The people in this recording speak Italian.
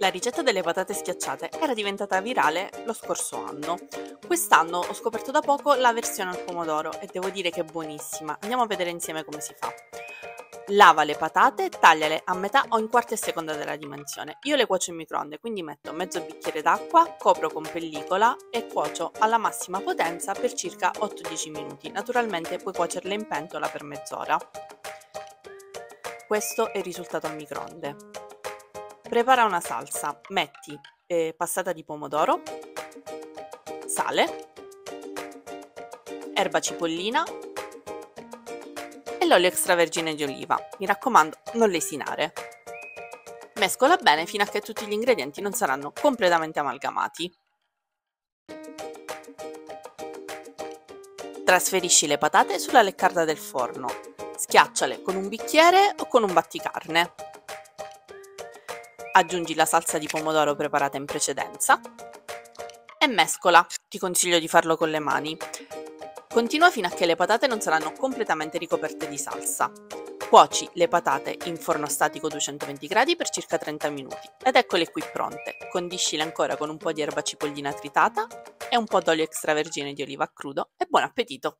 La ricetta delle patate schiacciate era diventata virale lo scorso anno. Quest'anno ho scoperto da poco la versione al pomodoro e devo dire che è buonissima. Andiamo a vedere insieme come si fa. Lava le patate, tagliale a metà o in quarta e seconda della dimensione. Io le cuocio in microonde, quindi metto mezzo bicchiere d'acqua, copro con pellicola e cuocio alla massima potenza per circa 8-10 minuti. Naturalmente puoi cuocerle in pentola per mezz'ora. Questo è il risultato a microonde. Prepara una salsa, metti eh, passata di pomodoro, sale, erba cipollina e l'olio extravergine di oliva. Mi raccomando, non lesinare. Mescola bene fino a che tutti gli ingredienti non saranno completamente amalgamati. Trasferisci le patate sulla leccarda del forno. Schiacciale con un bicchiere o con un batticarne. Aggiungi la salsa di pomodoro preparata in precedenza e mescola. Ti consiglio di farlo con le mani. Continua fino a che le patate non saranno completamente ricoperte di salsa. Cuoci le patate in forno statico 220 gradi per circa 30 minuti ed eccole qui pronte. Condiscile ancora con un po' di erba cipollina tritata e un po' d'olio extravergine di oliva crudo e buon appetito!